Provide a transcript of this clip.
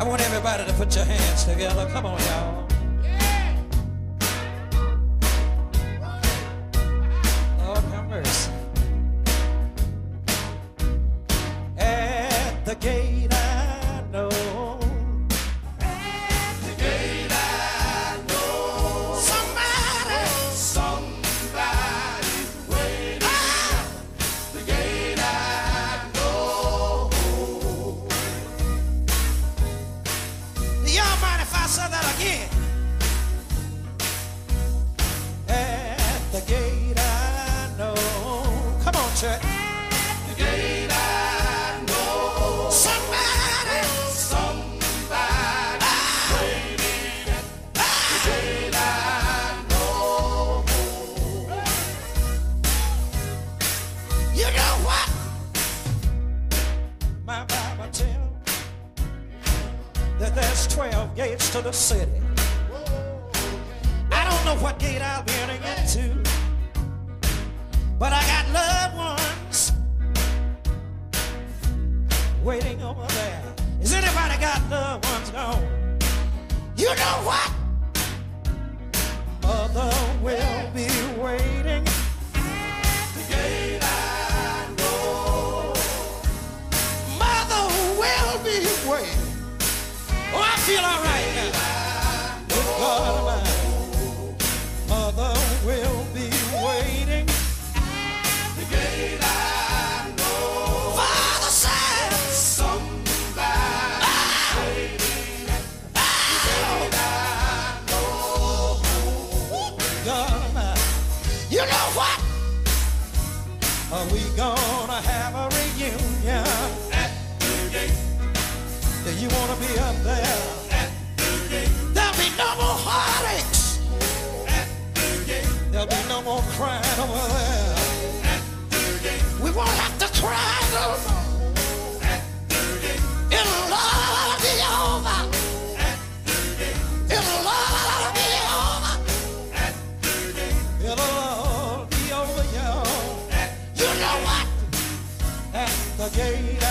I want everybody to put your hands together. Come on, y'all. Lord have mercy. At the gate to the city. I don't know what gate I'll be entering into, but I got loved waiting over there. Has anybody got loved ones gone? You know what? Mother will be waiting. The gate I know. Mother will be waiting. Oh, I feel all right Are we gonna have a reunion? At the gate. Do you wanna be up there? At the gate. There'll be no more heartaches. At the gate. There'll be no more crying over there. At the gate. We won't have the gate.